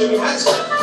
Jimmy Hansen.